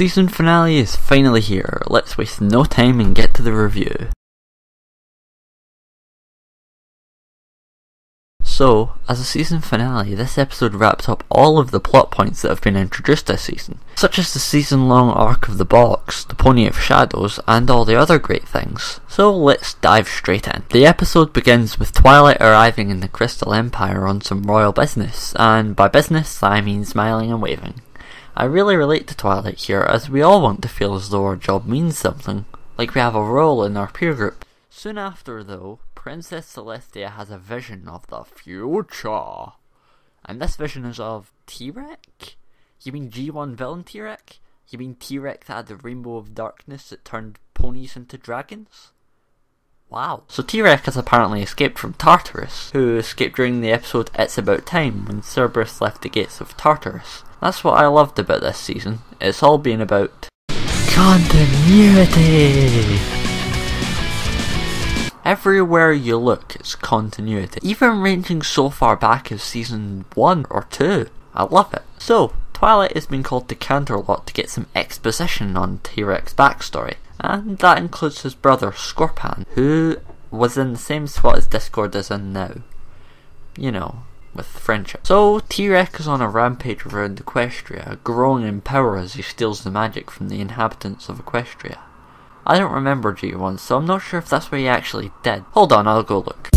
season finale is finally here. Let's waste no time and get to the review. So, as a season finale, this episode wraps up all of the plot points that have been introduced this season, such as the season long arc of the box, the Pony of Shadows, and all the other great things. So let's dive straight in. The episode begins with Twilight arriving in the Crystal Empire on some royal business, and by business I mean smiling and waving. I really relate to Twilight here, as we all want to feel as though our job means something, like we have a role in our peer group. Soon after, though, Princess Celestia has a vision of the future. And this vision is of Tirek? You mean G1 villain Tirek? You mean Tirek that had the rainbow of darkness that turned ponies into dragons? Wow. So Tirek has apparently escaped from Tartarus, who escaped during the episode It's About Time when Cerberus left the gates of Tartarus. That's what I loved about this season. It's all been about continuity. Everywhere you look, it's continuity. Even ranging so far back as season 1 or 2. I love it. So, Twilight has been called to Canterlot to get some exposition on Tirek's backstory, and that includes his brother Scorpan, who was in the same spot as Discord is in now. You know, with friendship. So, Tirek is on a rampage around Equestria, growing in power as he steals the magic from the inhabitants of Equestria. I don't remember G1, so I'm not sure if that's what he actually did. Hold on, I'll go look.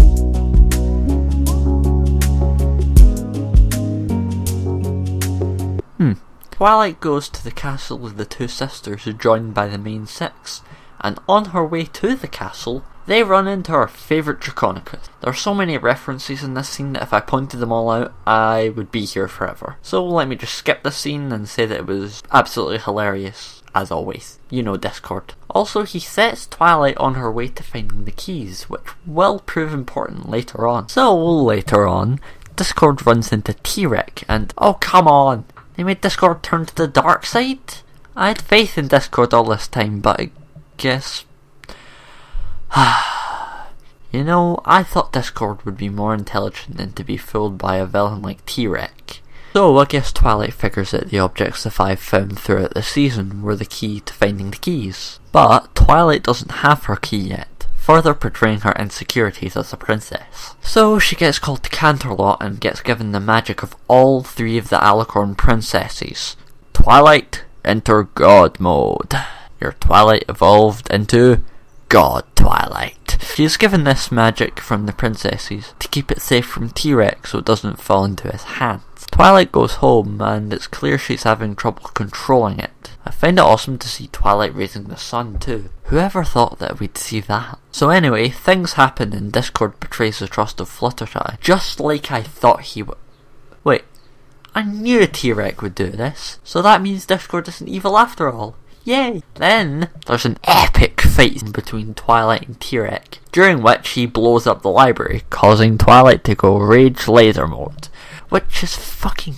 Hmm. Twilight goes to the castle of the two sisters joined by the main six, and on her way to the castle, they run into our favourite Draconequus. There are so many references in this scene that if I pointed them all out, I would be here forever. So let me just skip the scene and say that it was absolutely hilarious as always. You know Discord. Also, he sets Twilight on her way to finding the keys, which will prove important later on. So, later on, Discord runs into Tirek, and oh come on! They made Discord turn to the dark side? I had faith in Discord all this time, but I guess. you know, I thought Discord would be more intelligent than to be fooled by a villain like Tirek. So I guess Twilight figures that the objects the five found throughout the season were the key to finding the keys. But Twilight doesn't have her key yet, further portraying her insecurities as a princess. So she gets called to Canterlot and gets given the magic of all three of the Alicorn princesses. Twilight, enter God mode. Your Twilight evolved into God Twilight. She's given this magic from the princesses to keep it safe from Tirek so it doesn't fall into his hands. Twilight goes home and it's clear she's having trouble controlling it. I find it awesome to see Twilight raising the sun too. Whoever thought that we'd see that? So anyway, things happen and Discord betrays the trust of Fluttershy, just like I thought he would. Wait, I knew Tirek would do this, so that means Discord isn't evil after all. Yay! Then there's an epic fight between Twilight and Tirek, during which he blows up the library, causing Twilight to go rage laser mode which is fucking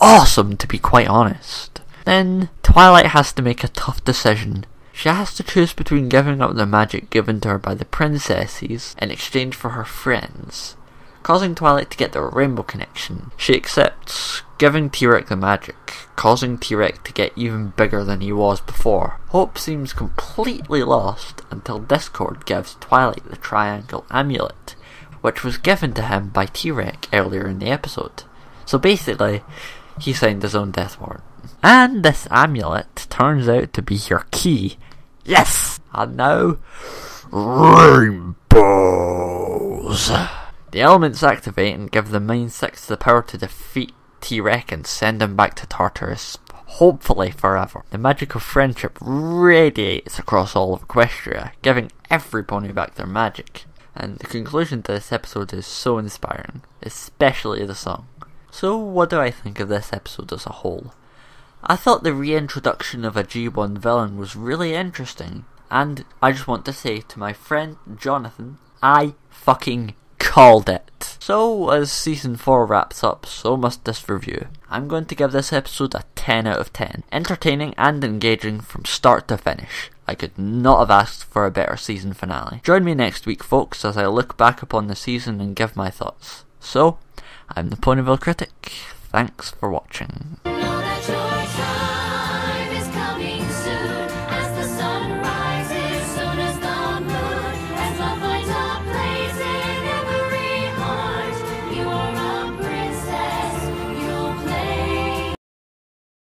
awesome to be quite honest. Then Twilight has to make a tough decision. She has to choose between giving up the magic given to her by the princesses in exchange for her friends, causing Twilight to get the rainbow connection. She accepts giving Tirek the magic, causing Tirek to get even bigger than he was before. Hope seems completely lost until Discord gives Twilight the triangle amulet, which was given to him by Tirek earlier in the episode. So basically, he signed his own death warrant. And this amulet turns out to be your key. Yes! And now, rainbows! The elements activate and give the Main Six the power to defeat Tirek and send him back to Tartarus, hopefully forever. The magic of friendship radiates across all of Equestria, giving every pony back their magic. And the conclusion to this episode is so inspiring, especially the song. So, what do I think of this episode as a whole? I thought the reintroduction of a G1 villain was really interesting, and I just want to say to my friend Jonathan, I fucking called it. So, as season 4 wraps up, so must this review. I'm going to give this episode a 10 out of 10. Entertaining and engaging from start to finish. I could not have asked for a better season finale. Join me next week, folks, as I look back upon the season and give my thoughts. So, I'm the Ponyville Critic. Thanks for watching.